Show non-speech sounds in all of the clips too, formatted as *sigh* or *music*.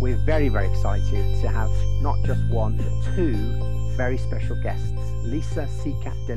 we're very, very excited to have not just one, but two very special guests Lisa Seacat De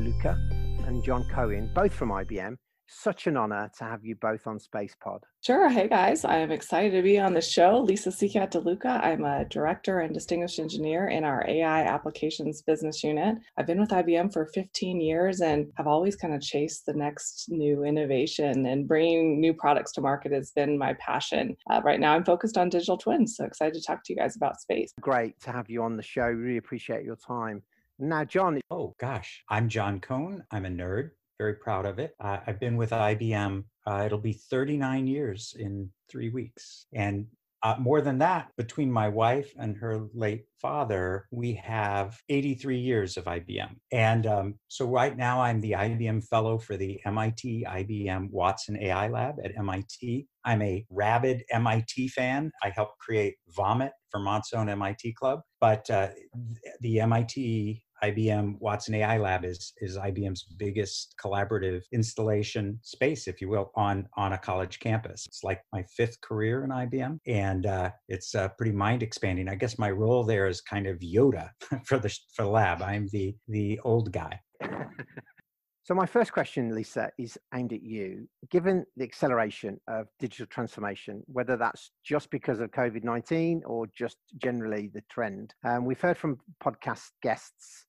and John Cohn, both from IBM, such an honor to have you both on Space Pod. Sure. Hey, guys. I am excited to be on the show. Lisa Seacat DeLuca. I'm a director and distinguished engineer in our AI applications business unit. I've been with IBM for 15 years and have always kind of chased the next new innovation and bringing new products to market has been my passion. Uh, right now, I'm focused on digital twins. So excited to talk to you guys about space. Great to have you on the show. Really appreciate your time. Now, John. Oh, gosh. I'm John Cohn. I'm a nerd very proud of it. Uh, I've been with IBM, uh, it'll be 39 years in three weeks. And uh, more than that, between my wife and her late father, we have 83 years of IBM. And um, so right now, I'm the IBM Fellow for the MIT IBM Watson AI Lab at MIT. I'm a rabid MIT fan. I helped create Vomit, Vermont's own MIT club. But uh, the MIT IBM Watson AI Lab is is IBM's biggest collaborative installation space, if you will, on on a college campus. It's like my fifth career in IBM, and uh, it's uh, pretty mind expanding. I guess my role there is kind of Yoda *laughs* for the for the lab. I'm the the old guy. So, my first question, Lisa, is aimed at you. Given the acceleration of digital transformation, whether that's just because of COVID 19 or just generally the trend, um, we've heard from podcast guests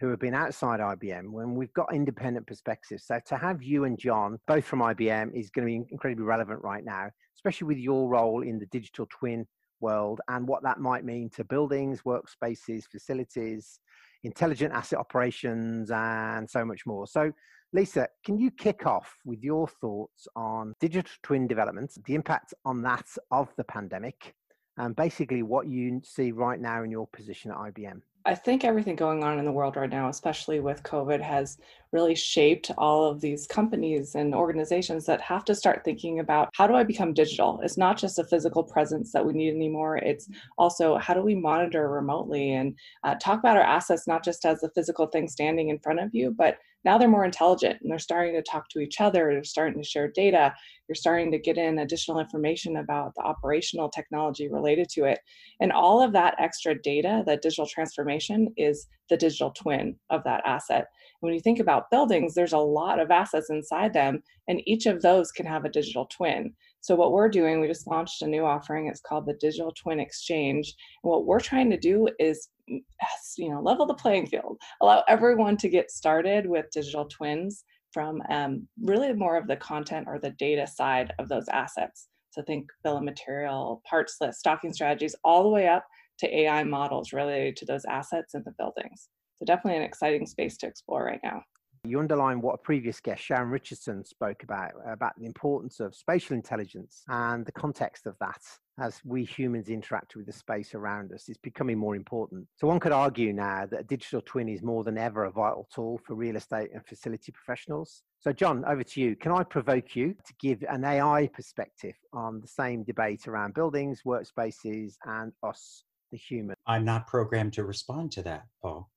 who have been outside IBM when we've got independent perspectives. So to have you and John, both from IBM, is going to be incredibly relevant right now, especially with your role in the digital twin world and what that might mean to buildings, workspaces, facilities, intelligent asset operations, and so much more. So, Lisa, can you kick off with your thoughts on digital twin developments, the impact on that of the pandemic, and basically what you see right now in your position at IBM? I think everything going on in the world right now, especially with COVID, has really shaped all of these companies and organizations that have to start thinking about how do I become digital? It's not just a physical presence that we need anymore. It's also how do we monitor remotely and uh, talk about our assets not just as a physical thing standing in front of you, but now they're more intelligent and they're starting to talk to each other they're starting to share data you're starting to get in additional information about the operational technology related to it. And all of that extra data that digital transformation is the digital twin of that asset. When you think about buildings there's a lot of assets inside them and each of those can have a digital twin so what we're doing we just launched a new offering. It's called the digital twin exchange. And what we're trying to do is you know level the playing field allow everyone to get started with digital twins from um, really more of the content or the data side of those assets. So think bill of material parts list stocking strategies all the way up to ai models related to those assets in the buildings. So definitely an exciting space to explore right now you underline what a previous guest, Sharon Richardson, spoke about, about the importance of spatial intelligence and the context of that as we humans interact with the space around us is becoming more important. So one could argue now that a digital twin is more than ever a vital tool for real estate and facility professionals. So John, over to you. Can I provoke you to give an AI perspective on the same debate around buildings, workspaces, and us, the human? I'm not programmed to respond to that, Paul.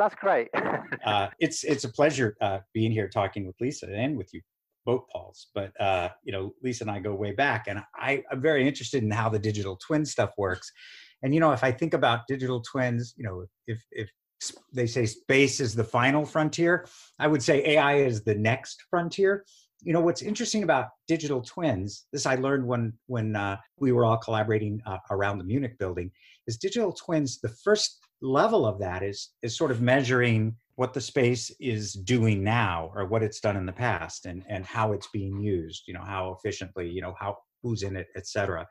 That's great. *laughs* uh, it's it's a pleasure uh, being here talking with Lisa and with you both Pauls. But uh, you know, Lisa and I go way back, and I, I'm very interested in how the digital twin stuff works. And you know, if I think about digital twins, you know, if if they say space is the final frontier, I would say AI is the next frontier. You know, what's interesting about digital twins, this I learned when when uh, we were all collaborating uh, around the Munich building, is digital twins. The first level of that is is sort of measuring what the space is doing now or what it's done in the past and and how it's being used you know how efficiently you know how who's in it etc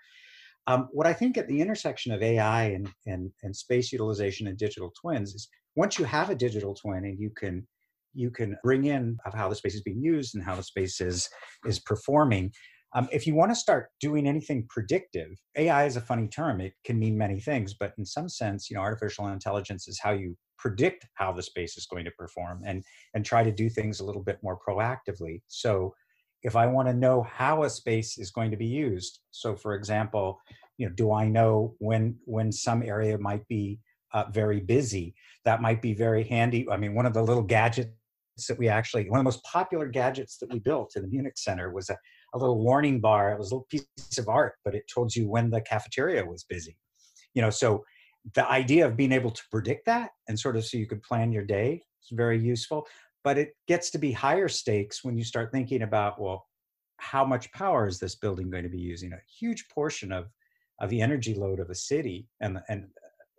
um, what i think at the intersection of ai and, and and space utilization and digital twins is once you have a digital twin and you can you can bring in of how the space is being used and how the space is is performing um, if you want to start doing anything predictive, AI is a funny term. It can mean many things, but in some sense, you know, artificial intelligence is how you predict how the space is going to perform and and try to do things a little bit more proactively. So, if I want to know how a space is going to be used, so for example, you know, do I know when when some area might be uh, very busy? That might be very handy. I mean, one of the little gadgets that we actually one of the most popular gadgets that we built in the Munich Center was a a little warning bar. It was a little piece of art, but it told you when the cafeteria was busy. you know so the idea of being able to predict that and sort of so you could plan your day is very useful but it gets to be higher stakes when you start thinking about well how much power is this building going to be using a huge portion of of the energy load of a city and and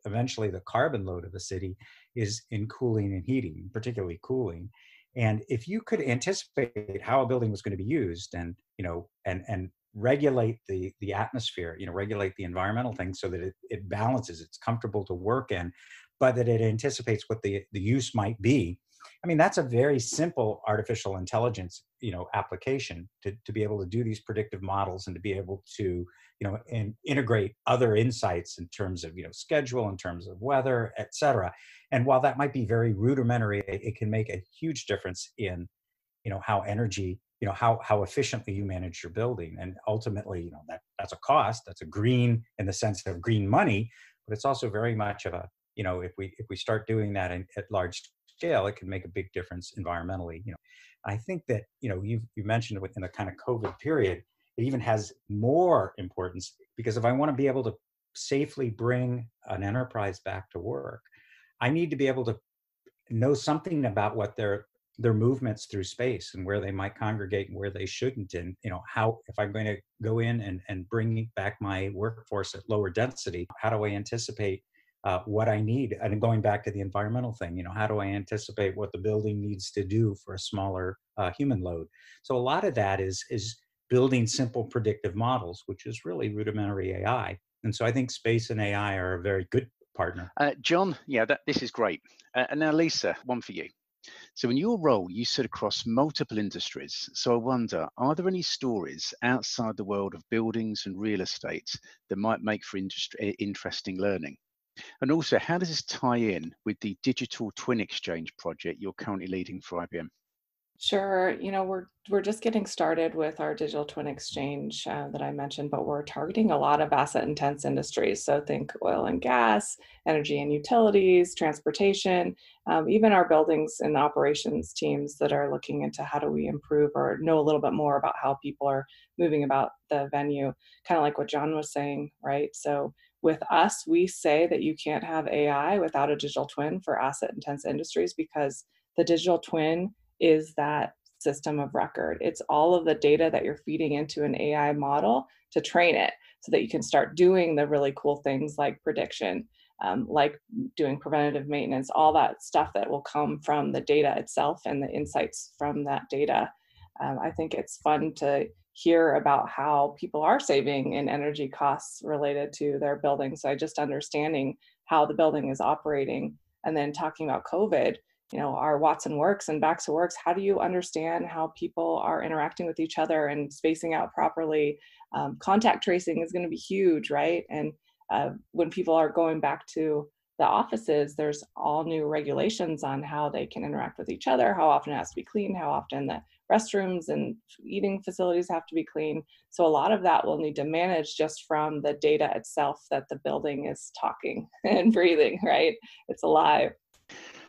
eventually the carbon load of a city is in cooling and heating particularly cooling and if you could anticipate how a building was going to be used and you know and and regulate the the atmosphere you know regulate the environmental things so that it, it balances it's comfortable to work in but that it anticipates what the the use might be. I mean that's a very simple artificial intelligence you know application to, to be able to do these predictive models and to be able to you know and integrate other insights in terms of you know schedule in terms of weather et cetera. And while that might be very rudimentary it can make a huge difference in you know how energy you know how how efficiently you manage your building. And ultimately you know that that's a cost that's a green in the sense of green money but it's also very much of a you know if we if we start doing that in, at large scale it can make a big difference environmentally you know. I think that you know you've you mentioned within the kind of covid period it even has more importance because if i want to be able to safely bring an enterprise back to work i need to be able to know something about what their their movements through space and where they might congregate and where they shouldn't and you know how if i'm going to go in and, and bring back my workforce at lower density how do i anticipate uh, what i need? And going back to the environmental thing you know how do i anticipate what the building needs to do for a smaller uh, human load? So a lot of that is is building simple predictive models which is really rudimentary ai and so i think space and ai are a very good partner. Uh, john yeah that, this is great. Uh, and now lisa one for you so, in your role, you sit across multiple industries. So, I wonder are there any stories outside the world of buildings and real estate that might make for industry, interesting learning? And also, how does this tie in with the digital twin exchange project you're currently leading for IBM? Sure. You know, we're we're just getting started with our digital twin exchange uh, that I mentioned, but we're targeting a lot of asset intense industries. So think oil and gas, energy and utilities, transportation, um, even our buildings and operations teams that are looking into how do we improve or know a little bit more about how people are moving about the venue, kind of like what John was saying, right? So with us, we say that you can't have AI without a digital twin for asset intense industries because the digital twin is that system of record. It's all of the data that you're feeding into an AI model to train it so that you can start doing the really cool things like prediction, um, like doing preventative maintenance, all that stuff that will come from the data itself and the insights from that data. Um, I think it's fun to hear about how people are saving in energy costs related to their building. So just understanding how the building is operating and then talking about COVID you know our watson works and baxa works how do you understand how people are interacting with each other and spacing out properly? Um, contact tracing is going to be huge right? And uh, when people are going back to the offices there's all new regulations on how they can interact with each other how often it has to be clean how often the restrooms and eating facilities have to be clean so a lot of that will need to manage just from the data itself that the building is talking *laughs* and breathing right? It's alive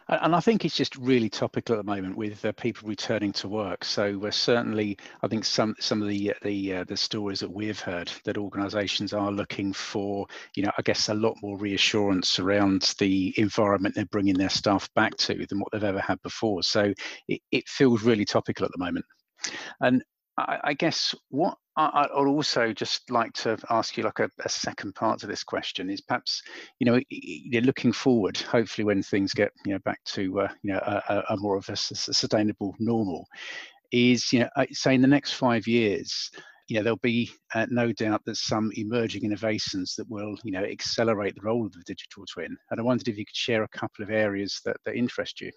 and I think it's just really topical at the moment with uh, people returning to work. So we're certainly, I think some some of the uh, the uh, the stories that we've heard that organisations are looking for, you know, I guess a lot more reassurance around the environment they're bringing their staff back to than what they've ever had before. So it, it feels really topical at the moment. And I, guess what I, would also just like to ask you like a, a, second part to this question is perhaps you know you're looking forward hopefully when things get you know back to uh, you know a, a, more of a, sustainable normal is you know say in the next five years you know there'll be uh, no doubt that some emerging innovations that will you know accelerate the role of the digital twin. And i wondered if you could share a couple of areas that, that interest you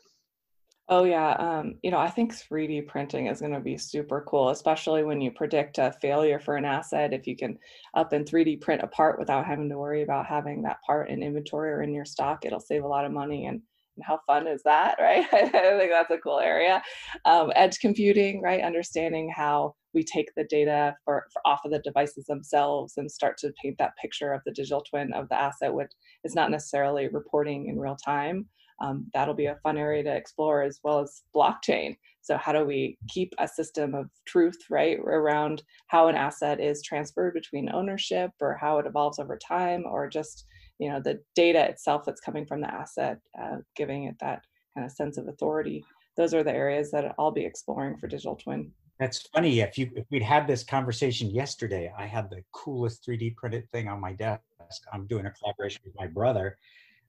Oh yeah, um, you know, I think 3D printing is going to be super cool, especially when you predict a failure for an asset. If you can up and 3D print a part without having to worry about having that part in inventory or in your stock, it'll save a lot of money. And, and how fun is that, *laughs* right? *laughs* I think that's a cool area. Um, edge computing, right? Understanding how we take the data for, for, off of the devices themselves and start to paint that picture of the digital twin of the asset, which is not necessarily reporting in real time um, that'll be a fun area to explore as well as blockchain. So how do we keep a system of truth, right, around how an asset is transferred between ownership or how it evolves over time or just you know the data itself that's coming from the asset uh, giving it that kind of sense of authority? Those are the areas that i'll be exploring for digital twin. That's funny if you if we'd had this conversation yesterday i had the coolest 3d printed thing on my desk. I'm doing a collaboration with my brother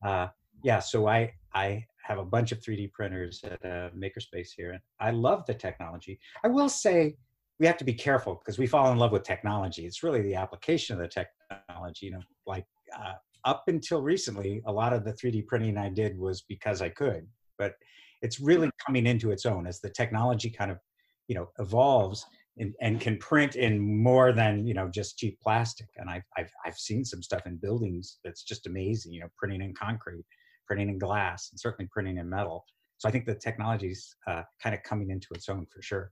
uh, yeah so i i have a bunch of 3d printers at a makerspace here and i love the technology i will say we have to be careful because we fall in love with technology it's really the application of the technology you know like uh, up until recently, a lot of the 3D printing I did was because I could, but it's really coming into its own as the technology kind of, you know, evolves and, and can print in more than, you know, just cheap plastic. And I've, I've, I've seen some stuff in buildings that's just amazing, you know, printing in concrete, printing in glass, and certainly printing in metal. So I think the technology's uh, kind of coming into its own for sure.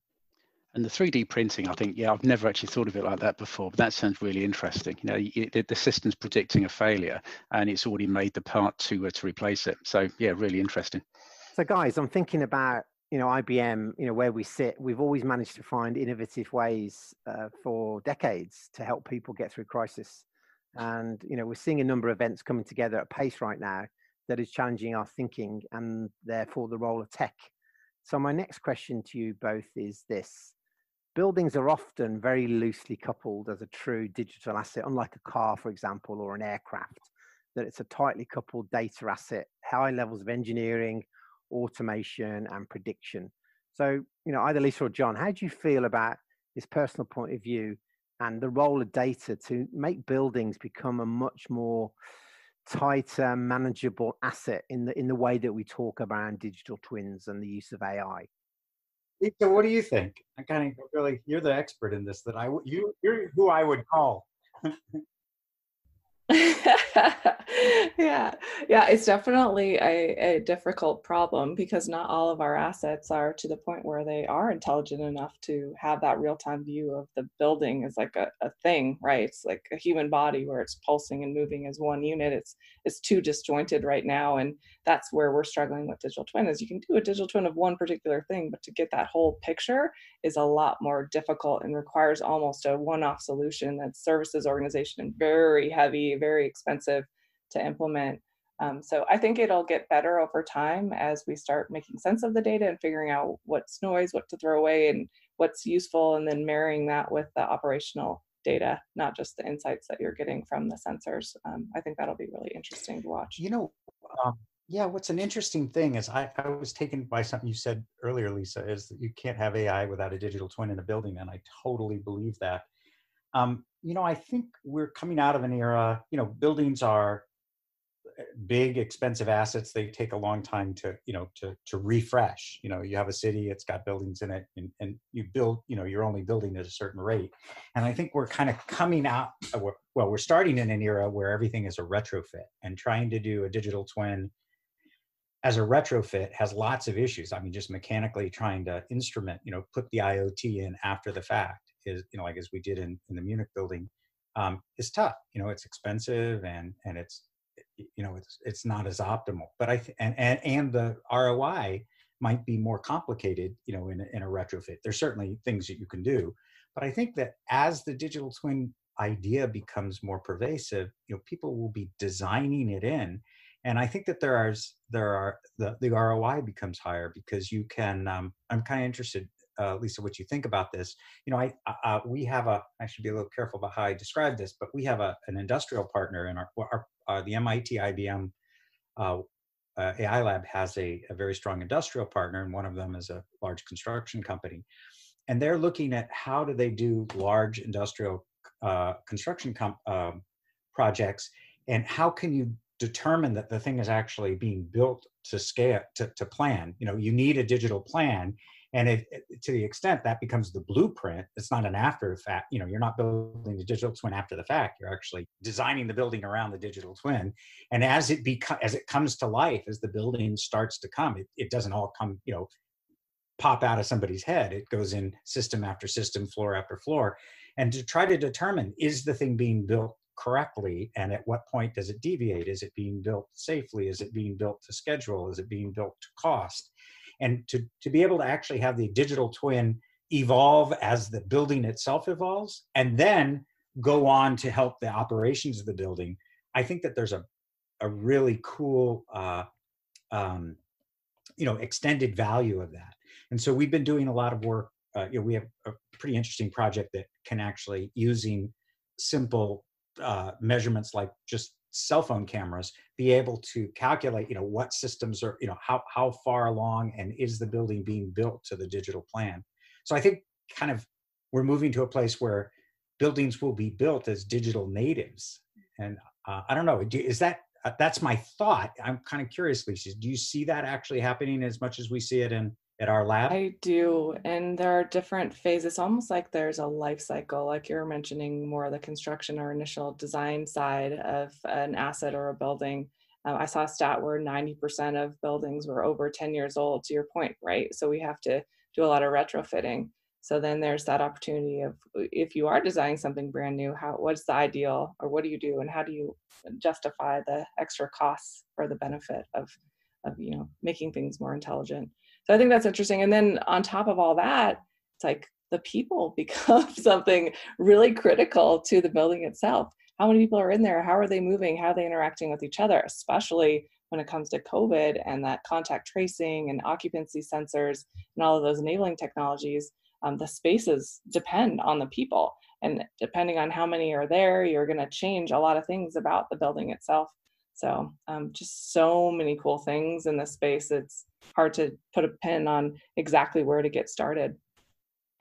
And the 3D printing, I think, yeah, I've never actually thought of it like that before, but that sounds really interesting. You know, it, the system's predicting a failure and it's already made the part to, uh, to replace it. So yeah, really interesting. So guys, I'm thinking about, you know, IBM, you know, where we sit, we've always managed to find innovative ways uh, for decades to help people get through crisis. And, you know, we're seeing a number of events coming together at pace right now that is challenging our thinking and therefore the role of tech. So my next question to you both is this buildings are often very loosely coupled as a true digital asset, unlike a car, for example, or an aircraft, that it's a tightly coupled data asset, high levels of engineering, automation, and prediction. So, you know, either Lisa or John, how do you feel about this personal point of view and the role of data to make buildings become a much more tighter, manageable asset in the in the way that we talk about digital twins and the use of AI? So, what do you think? I kind of really, you're the expert in this. That I, you, you're who I would call. *laughs* *laughs* yeah. Yeah it's definitely a, a, difficult problem because not all of our assets are to the point where they are intelligent enough to have that real-time view of the building as like a, a thing right? It's like a human body where it's pulsing and moving as one unit. It's it's too disjointed right now and that's where we're struggling with digital twin is you can do a digital twin of one particular thing but to get that whole picture is a lot more difficult and requires almost a one-off solution that services organization and very heavy very expensive to implement. Um, so I think it'll get better over time as we start making sense of the data and figuring out what's noise, what to throw away, and what's useful, and then marrying that with the operational data, not just the insights that you're getting from the sensors. Um, I think that'll be really interesting to watch. You know, um, yeah, what's an interesting thing is I, I was taken by something you said earlier, Lisa, is that you can't have AI without a digital twin in a building, and I totally believe that. Um, you know, I think we're coming out of an era, you know, buildings are eh, big expensive assets they take a long time to you know to to refresh. You know you have a city it's got buildings in it and, and you build you know you're only building at a certain rate. And i think we're kind of coming out well we're starting in an era where everything is a retrofit and trying to do a digital twin as a retrofit has lots of issues. I mean just mechanically trying to instrument you know put the iot in after the fact is you know like as we did in, in the munich building um, is tough you know it's expensive and and it's you know it's it's not as optimal. But i th- and, and and the roi might be more complicated you know in a, in a retrofit. There's certainly things that you can do but i think that as the digital twin idea becomes more pervasive you know people will be designing it in and i think that there are there are the, the roi becomes higher because you can um, i'm kind of interested uh, Lisa, what you think about this. You know, I, uh, we have a. I should be a little careful about how I describe this, but we have a, an industrial partner in our, our uh, the MIT IBM uh, uh AI lab has a, a, very strong industrial partner, and one of them is a large construction company, and they're looking at how do they do large industrial uh, construction um, projects, and how can you determine that the thing is actually being built to scale to, to plan you know you need a digital plan and it, it, to the extent that becomes the blueprint it's not an after the fact you know you're not building the digital twin after the fact you're actually designing the building around the digital twin. And as it becomes as it comes to life as the building starts to come it, it doesn't all come you know pop out of somebody's head. It goes in system after system floor after floor. And to try to determine is the thing being built correctly and at what point does it deviate? Is it being built safely? Is it being built to schedule? Is it being built to cost and to, to be able to actually have the digital twin evolve as the building itself evolves and then go on to help the operations of the building i think that there's a a really cool, uh, um, you know, extended value of that. And so we've been doing a lot of work. Uh, you know, we have a pretty interesting project that can actually using simple uh, measurements like just cell phone cameras be able to calculate you know what systems are you know how how far along and is the building being built to the digital plan. So i think kind of we're moving to a place where buildings will be built as digital natives. And uh, i don't know is that uh, that's my thought. I'm kind of curious lisa do you see that actually happening as much as we see it in at our lab? I do. And there are different phases, almost like there's a life cycle, like you're mentioning more the construction or initial design side of an asset or a building. Um, I saw a stat where 90% of buildings were over 10 years old, to your point, right? So we have to do a lot of retrofitting. So then there's that opportunity of if you are designing something brand new, how what's the ideal or what do you do and how do you justify the extra costs for the benefit of of you know making things more intelligent. So I think that's interesting. And then on top of all that, it's like the people *laughs* become *laughs* something really critical to the building itself. How many people are in there? How are they moving? How are they interacting with each other? Especially when it comes to COVID and that contact tracing and occupancy sensors and all of those enabling technologies. Um, the spaces depend on the people. And depending on how many are there, you're going to change a lot of things about the building itself. So um, just so many cool things in this space. It's hard to put a pin on exactly where to get started.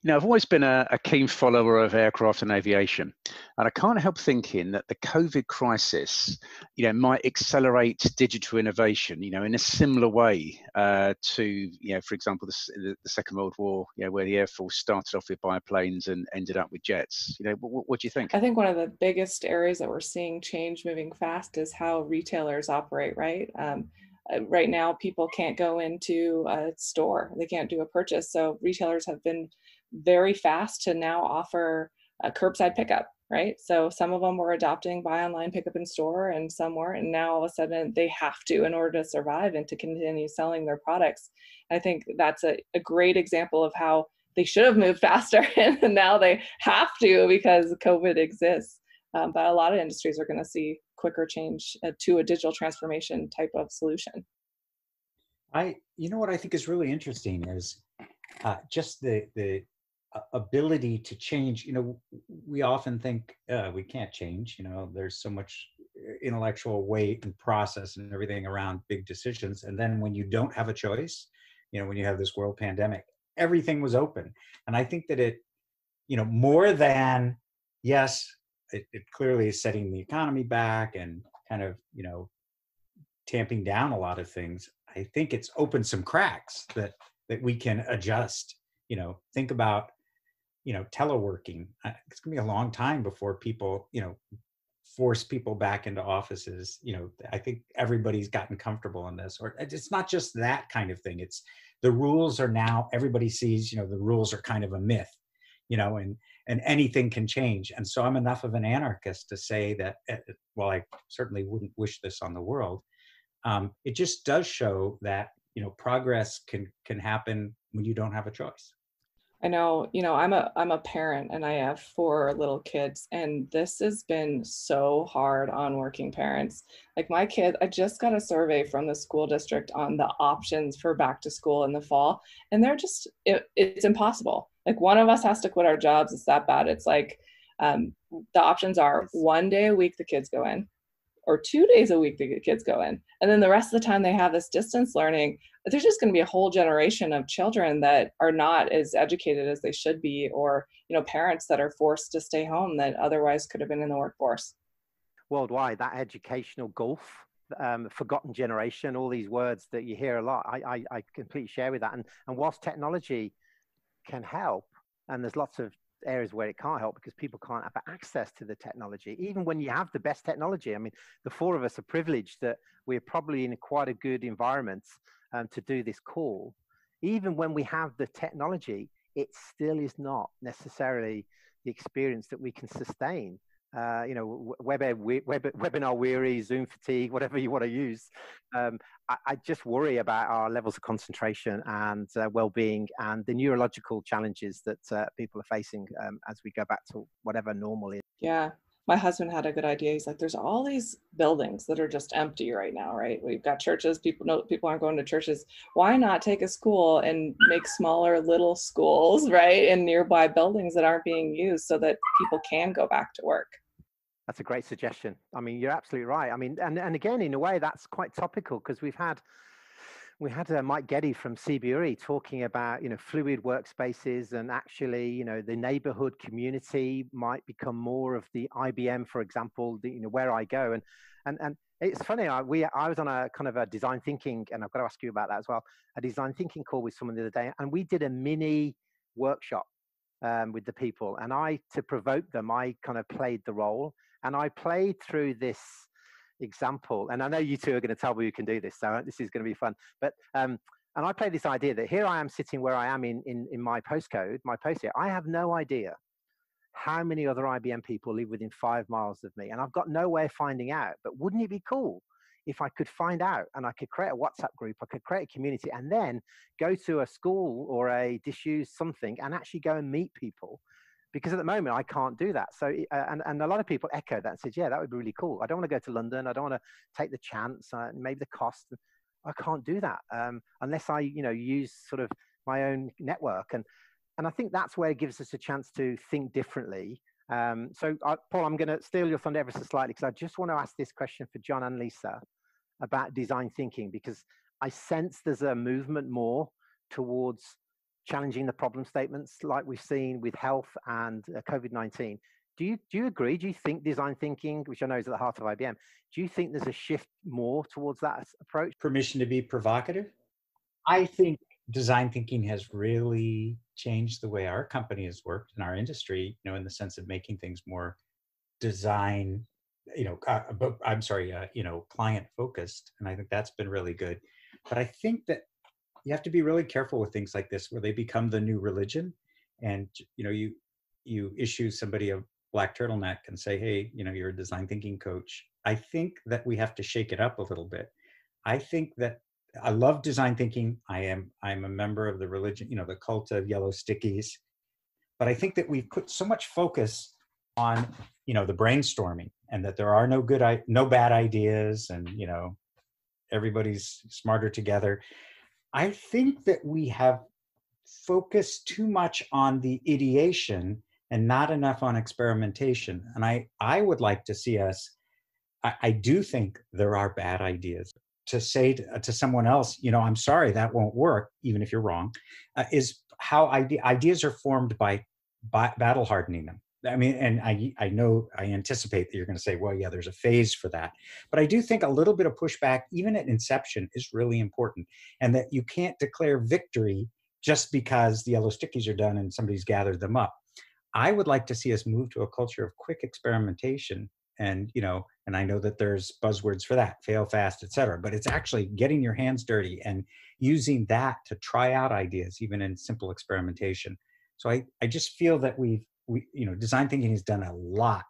You know, I've always been a, a, keen follower of aircraft and aviation, and I can't help thinking that the COVID crisis, you know, might accelerate digital innovation. You know, in a similar way uh, to, you know, for example, the, the, Second World War, you know, where the Air Force started off with biplanes and ended up with jets. You know, what, what do you think? I think one of the biggest areas that we're seeing change moving fast is how retailers operate. Right. Um, uh, right now people can't go into a store they can't do a purchase so retailers have been very fast to now offer a curbside pickup right? So some of them were adopting buy online pickup in store and some weren't and now all of a sudden they have to in order to survive and to continue selling their products. I think that's a, a great example of how they should have moved *laughs* faster and now they have to because covid exists. Um, but a lot of industries are going to see quicker change uh, to a digital transformation type of solution. I, you know, what I think is really interesting is uh, just the the ability to change. You know, we often think uh, we can't change. You know, there's so much uh, intellectual weight and process and everything around big decisions, and then when you don't have a choice, you know, when you have this world pandemic, everything was open, and I think that it, you know, more than yes, it, it clearly is setting the economy back and kind of you know tamping down a lot of things i think it's opened some cracks that that we can adjust you know think about you know teleworking it's going to be a long time before people you know force people back into offices you know i think everybody's gotten comfortable in this or it's not just that kind of thing it's the rules are now everybody sees you know the rules are kind of a myth you know and and anything can change. And so I'm enough of an anarchist to say that, eh, eh, I certainly wouldn't wish this on the world, um, it just does show that you know progress can can happen when you don't have a choice. I know, you know, I'm a I'm a parent and I have four little kids and this has been so hard on working parents. Like my kid, I just got a survey from the school district on the options for back to school in the fall and they're just it, it's impossible. Like one of us has to quit our jobs. It's that bad. It's like um, the options are one day a week the kids go in or two days a week the kids go in. And then the rest of the time they have this distance learning there's just going to be a whole generation of children that are not as educated as they should be or you know parents that are forced to stay home that otherwise could have been in the workforce. Worldwide that educational gulf um, forgotten generation all these words that you hear a lot I, I, I completely share with that. And, and whilst technology can help and there's lots of areas where it can't help because people can't have access to the technology. Even when you have the best technology, I mean, the four of us are privileged that we're probably in quite a good environment um, to do this call. Even when we have the technology, it still is not necessarily the experience that we can sustain uh, you know, web, web, webinar weary, Zoom fatigue, whatever you want to use. Um, I, I, just worry about our levels of concentration and uh, well-being and the neurological challenges that uh, people are facing um, as we go back to whatever normal is. Yeah, my husband had a good idea. He's like, there's all these buildings that are just empty right now, right? We've got churches, people know people aren't going to churches. Why not take a school and make smaller little schools, right? In nearby buildings that aren't being used so that people can go back to work. That's a great suggestion. I mean, you're absolutely right. I mean, and, and again, in a way, that's quite topical because we've had we had uh, Mike Getty from CBRE talking about you know fluid workspaces and actually you know the neighborhood community might become more of the IBM, for example, the, you know where I go and and and it's funny. I we I was on a kind of a design thinking, and I've got to ask you about that as well. A design thinking call with someone the other day, and we did a mini workshop um, with the people, and I to provoke them, I kind of played the role, and I played through this example, and I know you two are going to tell me you can do this, so this is going to be fun. But um, and I play this idea that here I am sitting where I am in in, in my postcode, my post here. I have no idea how many other IBM people live within five miles of me, and I've got no way of finding out. But wouldn't it be cool if I could find out and I could create a WhatsApp group, I could create a community, and then go to a school or a disused something and actually go and meet people because at the moment I can't do that. So, uh, and, and a lot of people echo that and said, yeah, that would be really cool. I don't want to go to London. I don't want to take the chance, uh, maybe the cost. I can't do that um, unless I, you know, use sort of my own network. And, and I think that's where it gives us a chance to think differently. Um, so, uh, Paul, I'm going to steal your thunder ever so slightly because I just want to ask this question for John and Lisa about design thinking because I sense there's a movement more towards challenging the problem statements like we've seen with health and uh, COVID-19. Do you, do you agree? Do you think design thinking, which I know is at the heart of IBM, do you think there's a shift more towards that approach? Permission to be provocative? I think design thinking has really changed the way our company has worked in our industry, you know, in the sense of making things more design, you know, uh, I'm sorry, uh, you know, client focused. And I think that's been really good. But I think that you have to be really careful with things like this where they become the new religion and you know you you issue somebody a black turtleneck and say hey you know you're a design thinking coach. I think that we have to shake it up a little bit. I think that i love design thinking. I am i'm a member of the religion you know the cult of yellow stickies. But i think that we've put so much focus on you know the brainstorming and that there are no good no bad ideas and you know everybody's smarter together I think that we have focused too much on the ideation and not enough on experimentation. And I, I would like to see us, I, I do think there are bad ideas. To say to, to, someone else, you know, I'm sorry, that won't work, even if you're wrong, uh, is how ide- ideas are formed by, by battle hardening them. I mean, and I, I know, I anticipate that you're going to say, well, yeah, there's a phase for that. But I do think a little bit of pushback, even at inception, is really important. And that you can't declare victory just because the yellow stickies are done and somebody's gathered them up. I would like to see us move to a culture of quick experimentation. And, you know, and I know that there's buzzwords for that, fail fast, et cetera, but it's actually getting your hands dirty and using that to try out ideas, even in simple experimentation. So I, I just feel that we've we you know design thinking has done a lot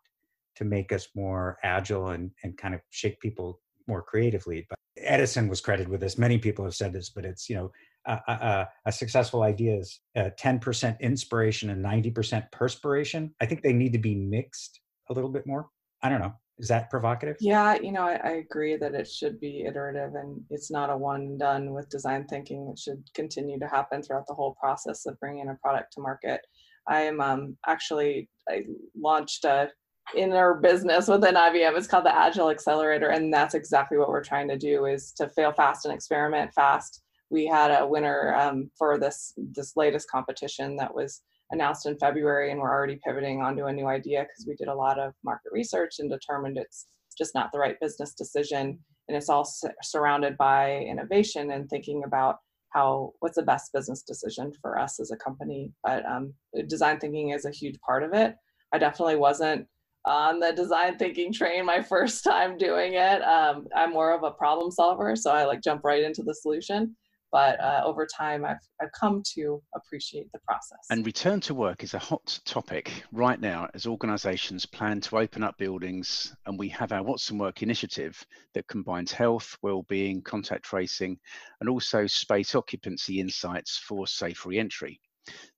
to make us more agile and and kind of shake people more creatively but edison was credited with this. Many people have said this but it's you know a, a, a successful idea is uh, 10% inspiration and 90% perspiration. I think they need to be mixed a little bit more. I don't know. Is that provocative? Yeah you know I, I, agree that it should be iterative and it's not a one done with design thinking. It should continue to happen throughout the whole process of bringing a product to market I am um, actually I launched a inner business within IBM. It's called the Agile Accelerator, and that's exactly what we're trying to do: is to fail fast and experiment fast. We had a winner um, for this this latest competition that was announced in February, and we're already pivoting onto a new idea because we did a lot of market research and determined it's just not the right business decision, and it's all surrounded by innovation and thinking about how what's the best business decision for us as a company but um, design thinking is a huge part of it. I definitely wasn't on the design thinking train my *laughs* first time doing it. Um, i'm more of a problem solver so i like jump right into the solution but uh, over time I've, I've come to appreciate the process. And return to work is a hot topic right now as organizations plan to open up buildings and we have our Watson Work initiative that combines health, well-being, contact tracing and also space occupancy insights for safe re-entry.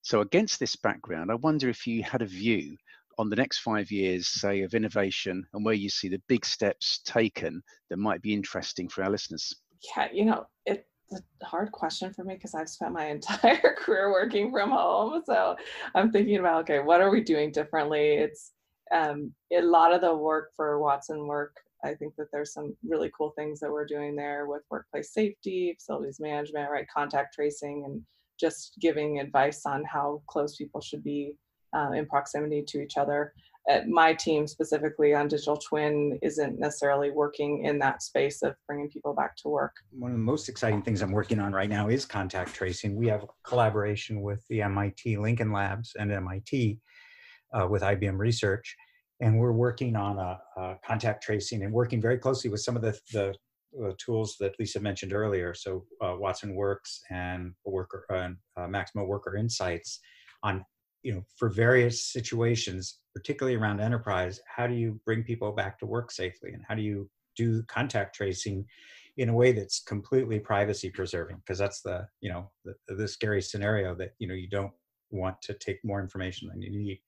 So against this background, I wonder if you had a view on the next five years, say, of innovation and where you see the big steps taken that might be interesting for our listeners? Yeah, you know, it's a hard question for me because I've spent my *laughs* entire career working from home. So I'm thinking about, okay, what are we doing differently? It's um, a lot of the work for Watson work. I think that there's some really cool things that we're doing there with workplace safety, facilities management, right, contact tracing, and just giving advice on how close people should be uh, in proximity to each other. At my team specifically on digital twin isn't necessarily working in that space of bringing people back to work. One of the most exciting things I'm working on right now is contact tracing. We have collaboration with the MIT Lincoln Labs and MIT uh, with IBM Research, and we're working on a, a, contact tracing and working very closely with some of the, the uh, tools that Lisa mentioned earlier. So uh, Watson Works and Worker uh, Maximo Worker Insights on you know for various situations, particularly around enterprise. How do you bring people back to work safely, and how do you do contact tracing in a way that's completely privacy preserving? Because that's the you know the, the scary scenario that you know you don't want to take more information than you need.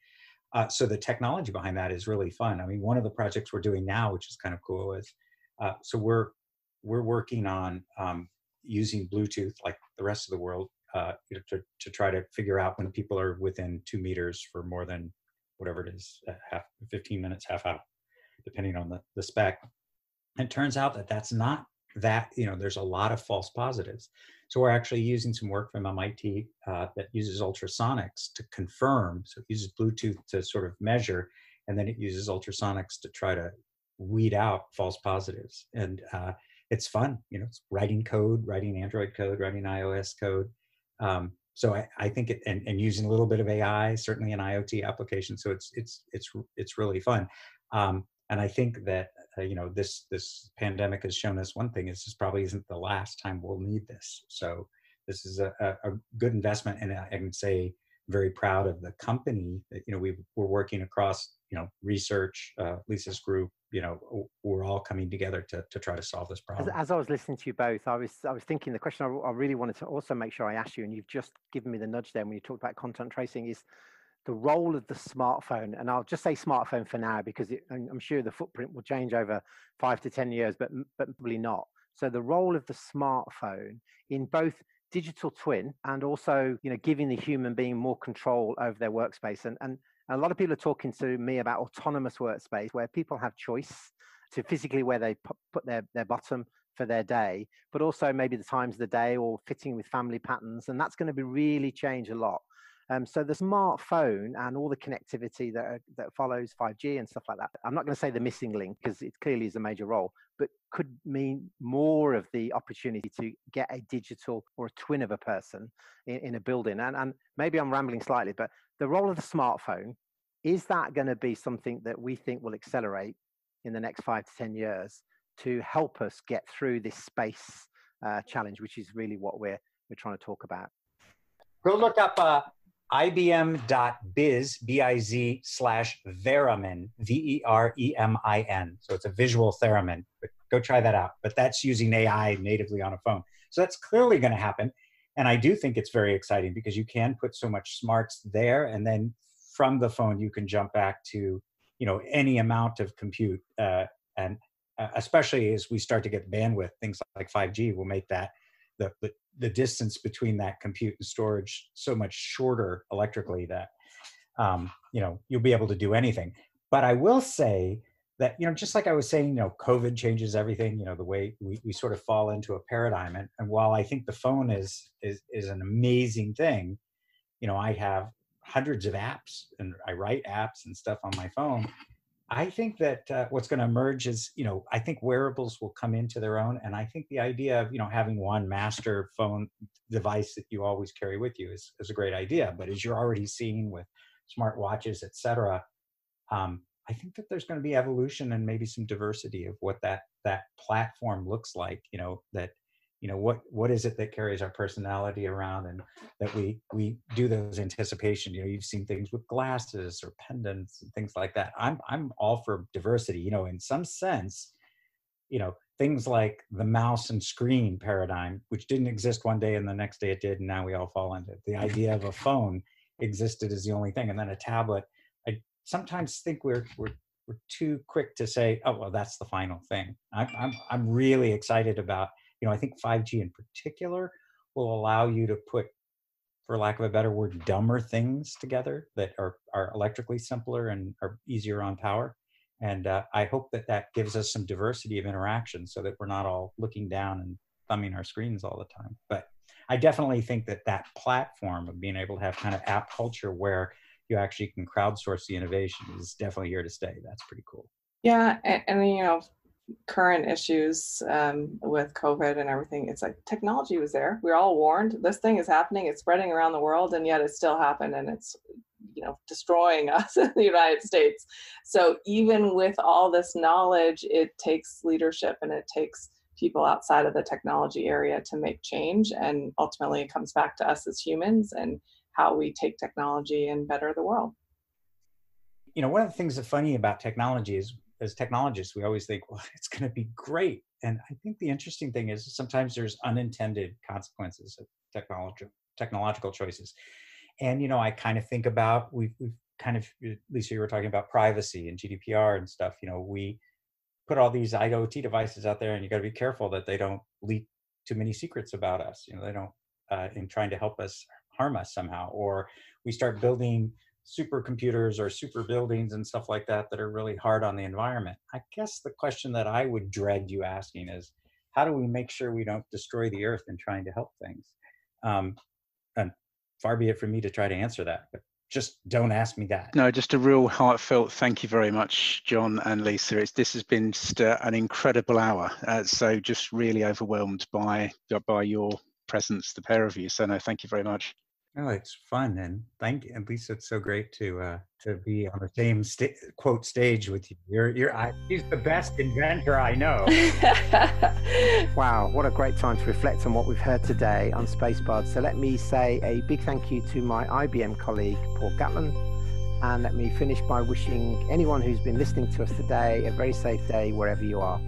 Uh, so the technology behind that is really fun. I mean, one of the projects we're doing now, which is kind of cool, is uh, so we're we're working on um, using Bluetooth like the rest of the world uh, you know, to, to try to figure out when people are within two meters for more than whatever it is, half 15 minutes, half hour, depending on the, the spec. And it turns out that that's not that, you know, there's a lot of false positives. So we're actually using some work from MIT uh, that uses ultrasonics to confirm. So it uses Bluetooth to sort of measure, and then it uses ultrasonics to try to weed out false positives. And uh, it's fun. You know, it's writing code, writing Android code, writing iOS code. Um, so I, I think it, and, and using a little bit of AI, certainly an IoT application. So it's it's it's it's really fun. Um, and I think that uh, you know this this pandemic has shown us one thing: is this probably isn't the last time we'll need this. So this is a, a, a good investment, and I can say very proud of the company that you know we we're working across you know research uh, lisa's group you know we're all coming together to, to try to solve this problem. as, as i was listening to you both i was i was thinking the question I, I, really wanted to also make sure i asked you and you've just given me the nudge there when you talked about contact tracing is the role of the smartphone. And i'll just say smartphone for now because it, i'm sure the footprint will change over five to ten years but but probably not. So the role of the smartphone in both digital twin and also you know giving the human being more control over their workspace. And and a lot of people are talking to me about autonomous workspace where people have choice to physically where they put their, their bottom for their day, but also maybe the times of the day or fitting with family patterns. And that's going to be really change a lot. Um, so the smartphone and all the connectivity that, that follows 5G and stuff like that, I'm not going to say the missing link because it clearly is a major role, but could mean more of the opportunity to get a digital or a twin of a person in, in a building. And, and maybe I'm rambling slightly, but the role of the smartphone, is that going to be something that we think will accelerate in the next five to 10 years to help us get through this space uh, challenge, which is really what we're, we're trying to talk about? Go look up uh, ibm.biz, B-I-Z slash Veremin, V-E-R-E-M-I-N. So it's a visual theremin. But go try that out. But that's using AI natively on a phone. So that's clearly going to happen. And I do think it's very exciting because you can put so much smarts there. And then from the phone, you can jump back to, you know, any amount of compute. Uh, and uh, especially as we start to get bandwidth, things like 5G will make that the, the, the distance between that compute and storage so much shorter electrically that um, you know you'll be able to do anything. But i will say that you know just like i was saying you know covid changes everything you know the way we, we sort of fall into a paradigm. And, and while i think the phone is is is an amazing thing you know i have hundreds of apps and i write apps and stuff on my phone I think that uh, what's going to emerge is, you know, I think wearables will come into their own, and I think the idea of, you know, having one master phone device that you always carry with you is, is a great idea. But as you're already seeing with smart watches, et cetera, um, I think that there's going to be evolution and maybe some diversity of what that that platform looks like. You know, that you know what what is it that carries our personality around and that we we do those anticipation you know you've seen things with glasses or pendants and things like that. I'm i'm all for diversity you know in some sense you know things like the mouse and screen paradigm which didn't exist one day and the next day it did and now we all fall into it. The idea of a phone existed as the only thing and then a tablet. I, sometimes think we're we're we're too quick to say, oh well, that's the final thing. I'm I'm I'm really excited about you know I think 5G in particular will allow you to put for lack of a better word, dumber things together that are, are electrically simpler and are easier on power. And uh, I hope that that gives us some diversity of interaction so that we're not all looking down and thumbing our screens all the time. But I definitely think that that platform of being able to have kind of app culture where you actually can crowdsource the innovation is definitely here to stay. That's pretty cool. Yeah, and, and you know, current issues um, with COVID and everything, it's like technology was there. We are all warned this thing is happening. It's spreading around the world, and yet it still happened, and it's you know destroying *laughs* us in the United States. So even with all this knowledge, it takes leadership and it takes people outside of the technology area to make change, and ultimately it comes back to us as humans and how we take technology and better the world. You know, one of the things that's funny about technology is as technologists, we always think, well, *laughs* it's going to be great. And I think the interesting thing is sometimes there's unintended consequences of technology, technological choices. And, you know, I kind of think about, we've, we've kind of, Lisa, you were talking about privacy and GDPR and stuff. You know, we put all these IoT devices out there and you got to be careful that they don't leak too many secrets about us. You know, they don't, uh, in trying to help us harm us somehow. Or we start building supercomputers or super buildings and stuff like that that are really hard on the environment. I guess the question that I would dread you asking is, how do we make sure we don't destroy the earth in trying to help things? Um, and far be it from me to try to answer that, but just don't ask me that. No, just a real heartfelt thank you very much, John and Lisa. It's, this has been just uh, an incredible hour. Uh, so just really overwhelmed by by your presence, the pair of you. So no, thank you very much. Oh, it's fun, and thank you. At least it's so great to uh, to be on the same quote stage with you. You're you're I, he's the best inventor I know. *laughs* wow, what a great time to reflect on what we've heard today on Spacepod. So let me say a big thank you to my IBM colleague Paul Gatland, and let me finish by wishing anyone who's been listening to us today a very safe day wherever you are.